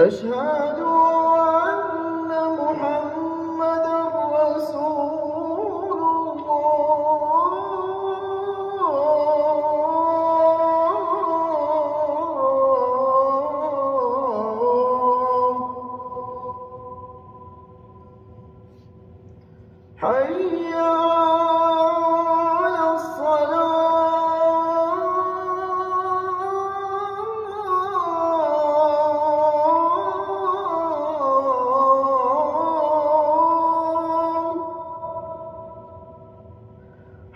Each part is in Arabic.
أشهد أن محمدا رسول الله. حي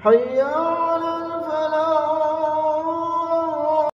حي على